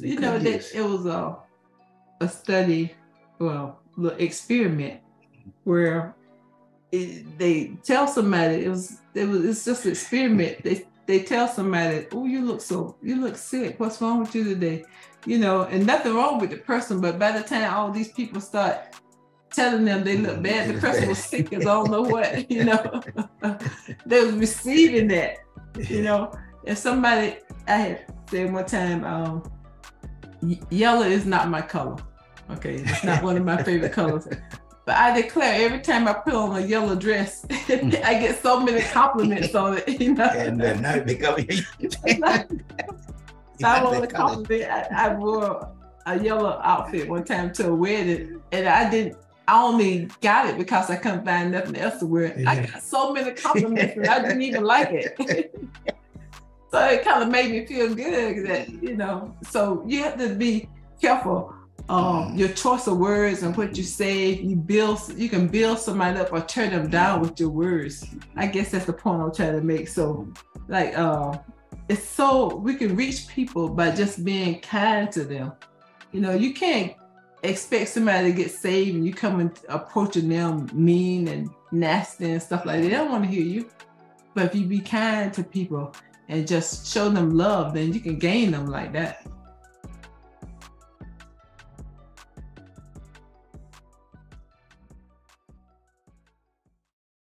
you know that it was a a study, well, little experiment where it, they tell somebody it was it was it's just an experiment. They they tell somebody, "Oh, you look so you look sick. What's wrong with you today?" You know, and nothing wrong with the person, but by the time all these people start telling them they look bad, the person was sick as I don't know what. You know, they was receiving that. You know, if somebody I had said one time, um, yellow is not my color. Okay, it's not one of my favorite colors. But I declare, every time I put on a yellow dress, I get so many compliments on it. You know, and now it becomes. so I want to compliment. I, I wore a yellow outfit one time to a wedding, and I didn't. I only got it because I couldn't find nothing else to wear. Yeah. I got so many compliments, and I didn't even like it. So it kind of made me feel good that you know. So you have to be careful um, your choice of words and what you say. You build, you can build somebody up or tear them down with your words. I guess that's the point I'm trying to make. So, like, uh, it's so we can reach people by just being kind to them. You know, you can't expect somebody to get saved and you come and approaching them mean and nasty and stuff like that. They don't want to hear you. But if you be kind to people and just show them love, then you can gain them like that.